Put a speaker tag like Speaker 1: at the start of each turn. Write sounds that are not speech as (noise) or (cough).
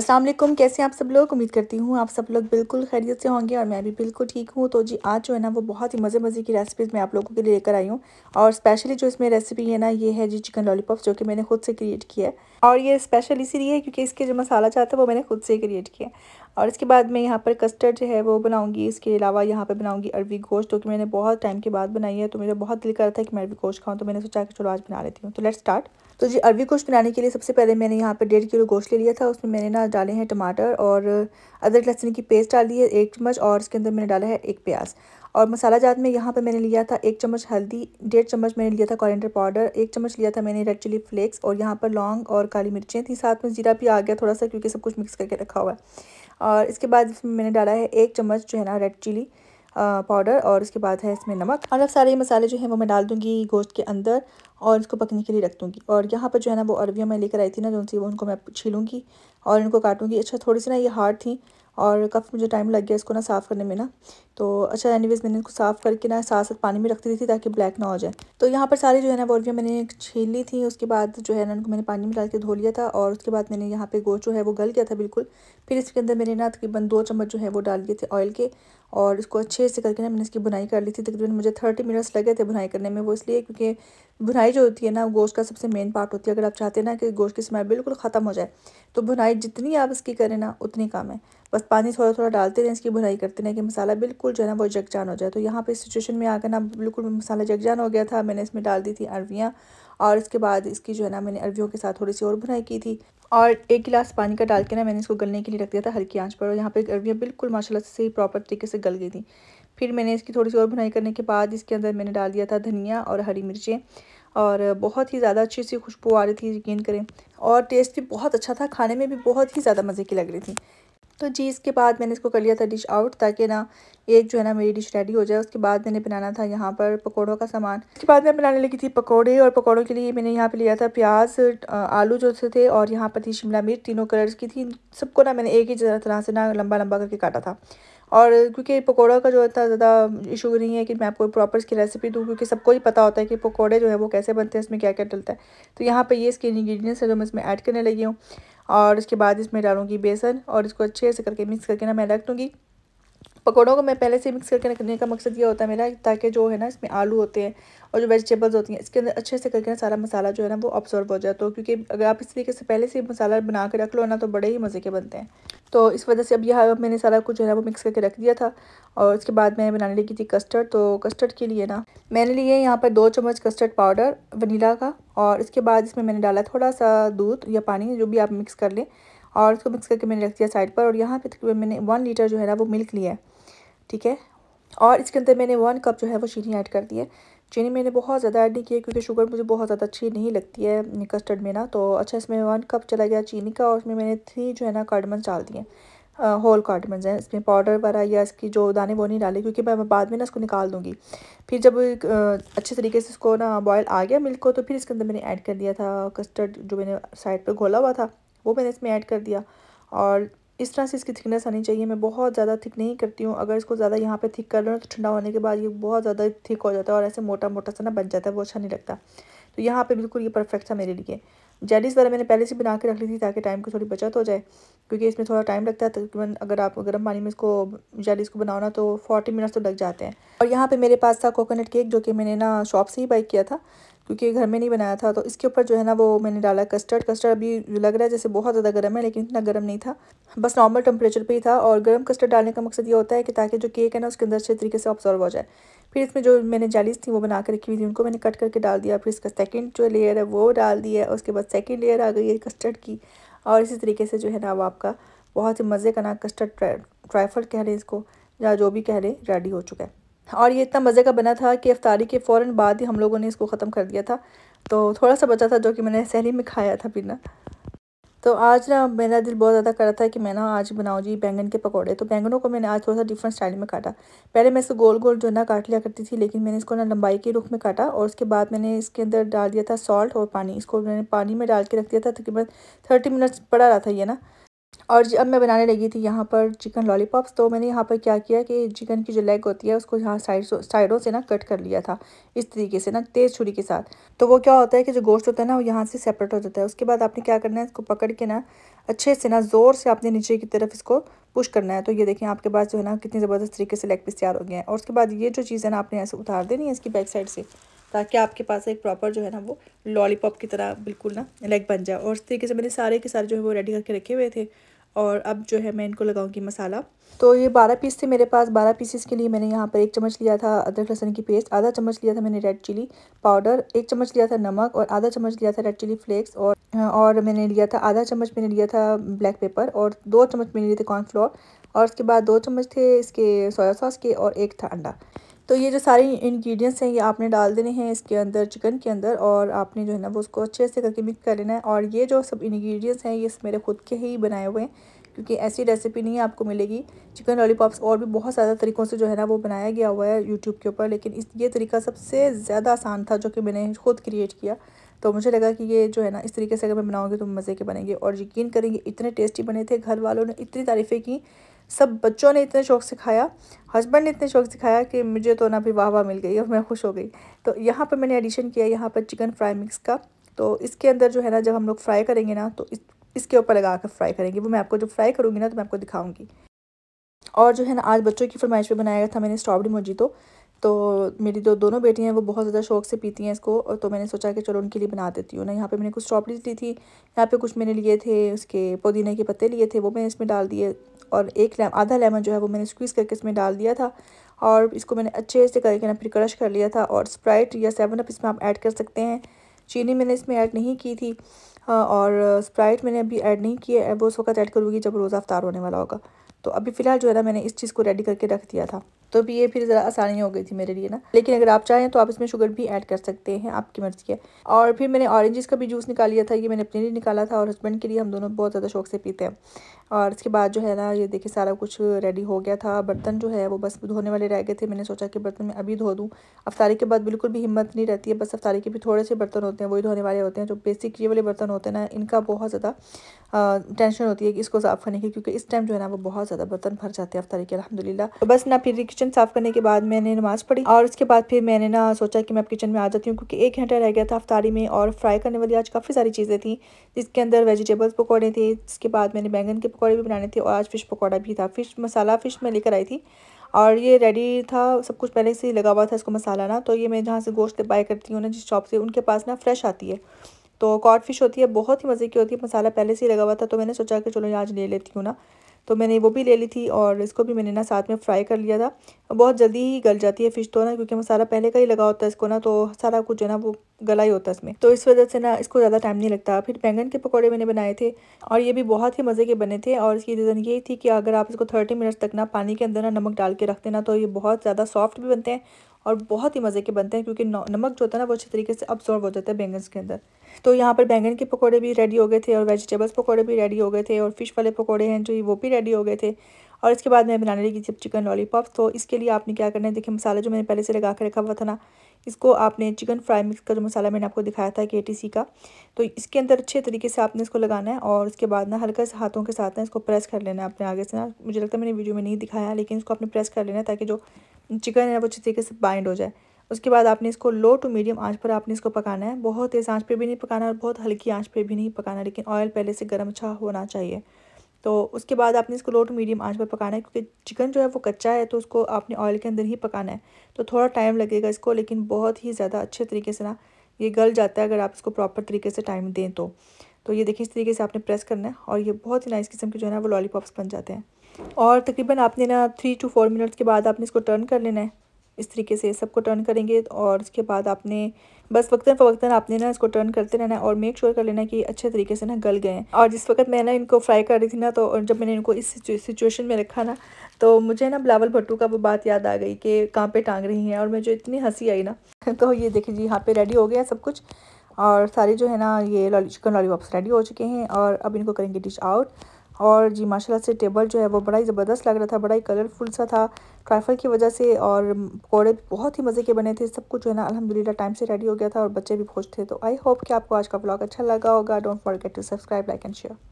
Speaker 1: वालेकुम, कैसे हैं आप सब लोग? उम्मीद करती हूँ आप सब लोग बिल्कुल खैरियत से होंगे और मैं भी बिल्कुल ठीक हूँ। तो जी, आज जो है ना, वो बहुत ही मज़े मज़े की रेसिपीज़ मैं आप लोगों के लिए लेकर आई हूँ। और स्पेशली जो इसमें रेसिपी है ना, ये है जी चिकन लॉलीपॉप जो कि मैंने खुद से क्रिएट किया है। और ये स्पेशल इसीलिए है क्योंकि इसके जो मसाला चाहता है, वो मैंने खुद से क्रिएट किया और इसके बाद मैं यहाँ पर कस्टर्ड जो है वो बनाऊँगी। इसके अलावा यहाँ पर बनाऊँगी अरवी गोश्त, जो कि मैंने बहुत टाइम के बाद बनाई है। तो मेरा बहुत दिल कर रहा था कि मैं अरवी गोश्त खाऊँ तो मैंने सोचा कि चलो आज बना लेती हूँ। तो लेट स्टार्ट तो जी, अरवी गोश्त बनाने के लिए सबसे पहले मैंने यहाँ पर डेढ़ किलो गोश्त ले लिया था। उसमें मैंने ना डाले हैं टमाटर और अदरक, लहसुन की पेस्ट डाल दी है एक चम्मच और इसके अंदर मैंने डाला है एक प्याज। और मसाला जात में यहाँ पर मैंने लिया था एक चम्मच हल्दी, डेढ़ चम्मच मैंने लिया था कॉरेंडर पाउडर एक चम्मच लिया था मैंने रेड चिली फ्लेक्स और यहाँ पर लौंग और काली मिर्चें थी। साथ में ज़ीरा भी आ गया थोड़ा सा, क्योंकि सब कुछ मिक्स करके रखा हुआ है। और इसके बाद इसमें मैंने डाला है एक चम्मच जो है ना रेड चिली पाउडर और उसके बाद है इसमें नमक। और अब सारे मसाले जो हैं वो मैं डाल दूँगी गोश्त के अंदर और इसको पकने के लिए रख दूँगी। और यहाँ पर जो है ना वो अरबिया मैं लेकर आई थी ना जो उनसे वो उनको मैं छीलूँगी और इनको काटूँगी। अच्छा थोड़ी सी ना ये हार्ड थी और काफ़ी मुझे टाइम लग गया इसको ना साफ़ करने में ना तो अच्छा एनीवेज मैंने इसको साफ़ करके ना साथ साथ पानी में रख दी थी ताकि ब्लैक ना हो जाए। तो यहाँ पर सारी जो है ना बोरवियाँ मैंने छील ली थी, उसके बाद जो है ना उनको मैंने पानी में डाल के धो लिया था और उसके बाद मैंने यहाँ पे गोचो है वो गल गया था बिल्कुल। फिर इसके अंदर मैंने ना तकरीबन दो चम्मच जो है वो डाल दिए थे ऑयल के। और इसको अच्छे से करके ना मैंने इसकी बुनाई कर ली थी। तकरीबन मुझे थर्टी मिनट्स लगे थे बुनाई करने में वो इसलिए, क्योंकि बुनाई जो होती है ना, गोश्त का सबसे मेन पार्ट होती है। अगर आप चाहते हैं ना कि गोश्त की स्मेल बिल्कुल ख़त्म हो जाए तो बुनाई जितनी आप इसकी करें ना, उतनी कम है। बस पानी थोड़ा थोड़ा डालते रहें, इसकी बुनाई करते रहें कि मसाला बिल्कुल जो है ना, वो जगजान हो जाए। तो यहाँ पर सिचुएशन में आकर ना बिल्कुल मसाला जगजान हो गया था। मैंने इसमें डाल दी थी अरवियाँ और इसके बाद इसकी जो है ना मैंने अरवियों के साथ थोड़ी सी और बुनाई की थी। और एक गिलास पानी का डाल के ना मैंने इसको गलने के लिए रख दिया था हल्की आँच पर और यहाँ पे अरवियाँ बिल्कुल माशाल्लाह से प्रॉपर तरीके से गल गई थी। फिर मैंने इसकी थोड़ी सी और बुनाई करने के बाद इसके अंदर मैंने डाल दिया था धनिया और हरी मिर्चें और बहुत ही ज़्यादा अच्छी सी खुशबू आ रही थी, यकीन करें। और टेस्ट भी बहुत अच्छा था, खाने में भी बहुत ही ज़्यादा मज़े की लग रही थी। तो जी, इसके बाद मैंने इसको कर लिया था डिश आउट ताकि ना एक जो है ना मेरी डिश रेडी हो जाए। उसके बाद मैंने बनाना था यहाँ पर पकौड़ों का सामान। उसके बाद मैं बनाने लगी थी पकौड़े, और पकौड़ों के लिए मैंने यहाँ पे लिया था प्याज आलू जो थे और यहाँ पर थी शिमला मिर्च। तीनों कलर्स की थी। सबको ना मैंने एक ही तरह से ना लंबा लंबा करके काटा था। और क्योंकि पकौड़ा का जो इतना ज़्यादा इशू नहीं है कि मैं आपको प्रॉपर इसकी रेसिपी दूँ, क्योंकि सबको ही पता होता है कि पकौड़े जो है वो कैसे बनते हैं इसमें क्या क्या डलता है। तो यहाँ पर ये इसके इंग्रीडियंट्स है जो मैं इसमें ऐड करने लगी हूँ। और उसके बाद इसमें डालूँगी बेसन और इसको अच्छे से करके मिक्स करके ना मैं रख दूँगी। पकौड़ों को मैं पहले से मिक्स करके रखने का मकसद ये होता है मेरा, ताकि जो है ना इसमें आलू होते हैं और जो वेजिटेबल्स होती हैं, इसके अंदर अच्छे से करके ना सारा मसाला जो है ना वो ऑब्ज़र्व हो जाए। तो क्योंकि अगर आप इस तरीके से पहले से मसाला बना के रख लो ना तो बड़े ही मज़े के बनते हैं। तो इस वजह से अब यह मैंने सारा कुछ जो है वो मिक्स करके रख दिया था और उसके बाद मैंने बनाने लगी थी कस्टर्ड तो कस्टर्ड के लिए ना मैंने लिए यहाँ पर दो चम्मच कस्टर्ड पाउडर वनीला का और इसके बाद इसमें मैंने डाला थोड़ा सा दूध या पानी जो भी आप मिक्स कर लें और उसको मिक्स करके मैंने रख दिया साइड पर और यहाँ पर तकरीबन मैंने वन लीटर जो है ना वो मिल्क लिया है, ठीक है? और इसके अंदर मैंने वन कप जो है वो चीनी ऐड कर दी है। चीनी मैंने बहुत ज़्यादा ऐड नहीं की है क्योंकि शुगर मुझे बहुत ज़्यादा अच्छी नहीं लगती है कस्टर्ड में ना। तो अच्छा इसमें वन कप चला गया चीनी का और उसमें मैंने थ्री जो है ना कार्डमन डाल दिए। होल कार्डमन हैं। इसमें पाउडर वगैरह या इसकी जो दाने वो नहीं डाले क्योंकि मैं बाद में ना इसको निकाल दूँगी। फिर जब अच्छे तरीके से इसको ना बॉयल आ गया मिल्क को तो फिर इसके अंदर मैंने ऐड कर दिया था कस्टर्ड जो मैंने साइड पर घोला हुआ था, वो मैंने इसमें ऐड कर दिया। और इस तरह से इसकी थिकनेस आनी चाहिए। मैं बहुत ज़्यादा थिक नहीं करती हूँ। अगर इसको ज़्यादा यहाँ पे थिक कर लो तो ठंडा होने के बाद ये बहुत ज़्यादा थिक हो जाता है और ऐसे मोटा मोटा सा ना बन जाता है, वो अच्छा नहीं लगता। तो यहाँ पे बिल्कुल ये परफेक्ट था मेरे लिए। जेलीस वाला मैंने पहले से बना के रख ली थी ताकि टाइम की थोड़ी बचत हो जाए, क्योंकि इसमें थोड़ा टाइम लगता है, तकरीबन अगर आप गर्म पानी में इसको जेलीस को बनाओ ना तो फोर्टी मिनट्स तो लग जाते हैं। और यहाँ पे मेरे पास था कोकोनट केक जो कि मैंने ना शॉप से ही बाई किया था। क्योंकि घर में नहीं बनाया था तो इसके ऊपर जो है ना वो मैंने डाला कस्टर्ड कस्टर्ड अभी लग रहा है जैसे बहुत ज़्यादा गर्म है, लेकिन इतना गर्म नहीं था। बस नॉर्मल टेम्परेचर पे ही था और गर्म कस्टर्ड डालने का मकसद ये होता है कि ताकि जो केक है ना, उसके अंदर अच्छे तरीके से ऑब्जॉर्व हो जाए। फिर इसमें जो मैंने जालीस थी, वो बना के रखी हुई थी, उनको मैंने कट करके डाल दिया, फिर इसका सेकेंड जो लेयर है, वो डाल दिया, उसके बाद सेकेंड लेयर आ गई है कस्टर्ड की। और इसी तरीके से जो है ना वो आपका बहुत ही मज़े का ना कस्टर्ड ट्राइफल कह लें इसको, या जो भी कह लें रेडी हो चुका है। और ये इतना मज़े का बना था कि अफ्तारी के फ़ौर बाद ही हम लोगों ने इसको ख़त्म कर दिया था। तो थोड़ा सा बचा था जो कि मैंने सहरी में खाया था पीना। तो आज ना मेरा दिल बहुत ज़्यादा कर रहा था कि मैं ना आज बनाऊँ जी बैंगन के पकौड़े। तो बैंगनों को मैंने आज थोड़ा सा डिफरेंट स्टाइल में काटा। पहले मैं इसको गोल गोल जो ना काट लिया करती थी, लेकिन मैंने इसको ना लंबाई के रुख में काटा और उसके बाद मैंने इसके अंदर डाल दिया था सॉल्ट और पानी। इसको मैंने पानी में डाल के रख दिया था, तकरीबन थर्टी मिनट्स पड़ा रहा था ये ना। और अब मैं बनाने लगी थी यहाँ पर चिकन लॉलीपॉप्स तो मैंने यहाँ पर क्या किया कि चिकन की जो लेग होती है उसको यहाँ साइड साइडों से ना कट कर लिया था, इस तरीके से ना तेज़ छुरी के साथ। तो वो क्या होता है कि जो गोश्त होता है ना, वो यहाँ से सेपरेट हो जाता है। उसके बाद आपने क्या करना है, इसको पकड़ के ना अच्छे से ना ज़ोर से आपने नीचे की तरफ़ इसको पुश करना है। तो ये देखें आपके पास जो है ना कितनी ज़बरदस्त तरीके से लेग पीस तैयार हो गए हैं। और उसके बाद ये जो चीज़ है ना आपने ऐसे उतार देनी है इसकी बैक साइड से, ताकि आपके पास एक प्रॉपर जो है ना वो लॉलीपॉप की तरह बिल्कुल ना लेग बन जाए। और इस तरीके से मैंने सारे के सारे जो है वो रेडी करके रखे हुए थे। और अब जो है मैं इनको लगाऊँगी मसाला। तो ये बारह पीस थे मेरे पास। बारह पीसेस के लिए मैंने यहाँ पर एक चम्मच लिया था अदरक लहसुन की पेस्ट आधा चम्मच लिया था मैंने रेड चिली पाउडर एक चम्मच लिया था नमक और आधा चम्मच लिया था रेड चिली फ्लेक्स और और मैंने लिया था, आधा चम्मच मैंने लिया था ब्लैक पेपर और दो चम्मच मैंने लिए थे कॉर्नफ्लोर और उसके बाद दो चम्मच थे इसके सोया सॉस के और एक था अंडा। तो ये जो सारे इंग्रेडिएंट्स हैं, ये आपने डाल देने हैं इसके अंदर चिकन के अंदर और आपने जो है ना वो उसको अच्छे से करके मिक्स कर लेना है। और ये जो सब इंग्रेडिएंट्स हैं, ये मेरे खुद के ही बनाए हुए हैं, क्योंकि ऐसी रेसिपी नहीं आपको मिलेगी। चिकन लॉलीपॉप्स और भी बहुत ज़्यादा तरीक़ों से जो है ना वो बनाया गया हुआ है यूट्यूब के ऊपर, लेकिन इस, ये तरीका सबसे ज़्यादा आसान था जो कि मैंने खुद क्रिएट किया। तो मुझे लगा कि ये जो है ना इस तरीके से अगर मैं बनाऊँगी तो मज़े के बनेंगे और यकीन करेंगे इतने टेस्टी बने थे, घर वालों ने इतनी तारीफ़ें की सब बच्चों ने इतने शौक से खाया हस्बैंड ने इतने शौक से खाया कि मुझे तो ना भी वाह वाह मिल गई और मैं खुश हो गई। तो यहाँ पर मैंने एडिशन किया यहाँ पर चिकन फ्राई मिक्स का। तो इसके अंदर जो है ना, जब हम लोग फ्राई करेंगे ना तो इस, इसके ऊपर लगा कर फ्राई करेंगे। वो मैं आपको जब फ्राई करूँगी ना तो मैं आपको दिखाऊँगी। और जो है ना, आज बच्चों की फरमाइश पे बनाया गया था मैंने स्ट्रॉबेरी मोजीतो तो। तो मेरी जो दोनों बेटियाँ हैं, वो बहुत ज़्यादा शौक से पीती हैं इसको। और तो मैंने सोचा कि चलो उनके लिए बना देती हूँ ना। यहाँ पे मैंने कुछ स्ट्रॉबेरीज ली थी, यहाँ पे कुछ मैंने लिए थे, उसके पुदीने के पत्ते लिए थे, वो मैंने इसमें डाल दिए। और एक लेम आधा लेमन जो है वो मैंने स्क्वीज़ करके इसमें डाल दिया था और इसको मैंने अच्छे से करके ना फिर क्रश कर लिया था और स्प्राइट या सेवन अप इसमें आप ऐड कर सकते हैं। चीनी मैंने इसमें ऐड नहीं की थी और स्प्राइट मैंने अभी ऐड नहीं किया है, वो उस वक्त ऐड करूँगी जब रोज़ा अफ्तार होने वाला होगा। तो अभी फ़िलहाल जो है ना मैंने इस चीज़ को रेडी करके रख दिया था। तो भी ये फिर ज़रा आसानी हो गई थी मेरे लिए ना। लेकिन अगर आप चाहें तो आप इसमें शुगर भी ऐड कर सकते हैं, आपकी मर्ज़ी है। और फिर मैंने ऑरेंजेस का भी जूस निकाल लिया था, ये मैंने अपने लिए निकाला था और हस्बैंड के लिए हम दोनों बहुत ज़्यादा शौक से पीते हैं। और इसके बाद जो है ना, ये देखिए सारा कुछ रेडी हो गया था। बर्तन जो है वो बस धोने वाले रह गए थे। मैंने सोचा कि बर्तन मैं अभी धो दूँ। अफ्तारी के बाद बिल्कुल भी हिम्मत नहीं रहती है। बस अफ्तारी के भी थोड़े से बर्तन होते हैं, वही धोने वाले होते हैं। जो बेसिक ये वाले बर्तन होते हैं ना, इनका बहुत ज़्यादा टेंशन होती है कि इसको साफ़ करने की, क्योंकि इस टाइम जो है ना, वो बहुत ज़्यादा बर्तन भर जाते हैं अफ्तारी के अलहमदिल्ला तो बस ना फिर किचन साफ़ करने के बाद मैंने नमाज़ पढ़ी और उसके बाद फिर मैंने ना सोचा कि मैं अब किचन में आ जाती हूँ क्योंकि एक घंटा रह गया था अफ्तारी में और फ्राई करने वाली आज काफ़ी सारी चीज़ें थी, जिसके अंदर वेजिटेबल्स पकौड़े थे, जिसके बाद मैंने बैंगन के पकौड़े भी बनाने थे और आज फ़िश पकौड़ा भी था। फ़िश मसाला फ़िश मैं लेकर आई थी और ये रेडी था, सब कुछ पहले से ही लगा हुआ था इसको मसाला ना तो ये मैं जहाँ से गोश्त बाय करती हूँ ना, जिस शॉप से, उनके पास ना फ्रेश आती है। तो कॉड फ़िश होती है, बहुत ही मज़े की होती है, मसाला पहले से ही लगा हुआ था तो मैंने सोचा कि चलो आज ले लेती हूँ ना। तो मैंने वो भी ले ली थी और इसको भी मैंने ना साथ में फ्राई कर लिया था। बहुत जल्दी ही गल जाती है फ़िश तो ना, क्योंकि मसाला पहले का ही लगा होता है इसको ना तो सारा कुछ जो है ना वो गला ही होता है इसमें। तो इस वजह से ना इसको ज़्यादा टाइम नहीं लगता। फिर बैंगन के पकौड़े मैंने बनाए थे और ये भी बहुत ही मज़े के बने थे और इसकी रीज़न ये थी कि अगर आप इसको थर्टी मिनट्स तक ना पानी के अंदर ना नमक डाल के रखते ना तो ये बहुत ज़्यादा सॉफ्ट भी बनते हैं और बहुत ही मज़े के बनते हैं क्योंकि नमक जो होता है ना, वो अच्छे तरीके से अब्सॉर्ब हो जाता है बैंगन के अंदर। तो यहाँ पर बैंगन के पकौड़े भी रेडी हो गए थे और वेजिटेबल्स पकौड़े भी रेडी हो गए थे और फ़िश वाले पकौड़े हैं जो वो भी रेडी हो गए थे। और इसके बाद मैं बनाने लगी थी चिकन लॉलीपॉप तो इसके लिए आपने क्या करना है? देखिए, मसाला जो मैंने पहले से लगा कर रखा हुआ था ना, इसको आपने चिकन फ्राई मिक्स का जो मसाला मैंने आपको दिखाया था के का तो इसके अंदर अच्छे तरीके से आपने इसको लगाना है और उसके बाद ना हल्का से हाथों के साथ ना इसको प्रेस कर लेना है अपने आगे से ना। मुझे लगता है मैंने वीडियो में नहीं दिखाया, लेकिन इसको आपने प्रेस कर लेना है ताकि जो चिकन है, वो अच्छे तरीके से बाइंड हो जाए। उसके बाद आपने इसको लो टू मीडियम आँच पर आपने इसको पकाना है। बहुत तेज़ आँच पे भी नहीं पकाना और बहुत हल्की आँच पे भी नहीं पकाना, लेकिन ऑयल पहले से गर्म अच्छा होना चाहिए। तो उसके बाद आपने इसको लो टू मीडियम आँच पर पकाना है, क्योंकि चिकन जो है, वो कच्चा है तो उसको आपने ऑयल के अंदर ही पकाना है। तो थोड़ा टाइम लगेगा इसको, लेकिन बहुत ही ज़्यादा अच्छे तरीके से ना ये गल जाता है, अगर आप इसको प्रॉपर तरीके से टाइम दें तो। तो ये देखिए, इस तरीके से आपने प्रेस करना है और ये बहुत ही नाइस किस्म के जो है ना, वो लॉलीपॉप्स बन जाते हैं। और तकरीबन आपने ना थ्री टू फोर मिनट्स के बाद आपने इसको टर्न कर लेना है। इस तरीके से सबको टर्न करेंगे और उसके बाद आपने बस वक्ता फ़वक्ता आपने ना इसको टर्न करते रहना है और मेक श्योर कर लेना कि अच्छे तरीके से ना गल गए हैं। और जिस वक्त मैं ना इनको फ्राई कर रही थी ना तो जब मैंने इनको इस सिचुएशन में रखा ना तो मुझे ना बिलावल भट्टू का वो बात याद आ गई कि कहाँ पे टांग रही हैं और मुझे इतनी हँसी आई ना (laughs) तो ये देखिए जी, यहाँ पे रेडी हो गया सब कुछ। और सारे जो है ना ये लॉली, चिकन लॉलीपॉप्स रेडी हो चुके हैं और अब इनको करेंगे डिश आउट और जी, माशाल्लाह से टेबल जो है वो बड़ा ही ज़बरदस्त लग रहा था, बड़ा ही कलरफुल सा था ट्राइफल की वजह से और पकौड़े बहुत ही मज़े के बने थे, सब कुछ जो है ना अलहमदिल्ला टाइम से रेडी हो गया था और बच्चे भी खुश थे। तो आई होप कि आपको आज का ब्लॉग अच्छा लगा होगा। Don't forget to subscribe, like and share.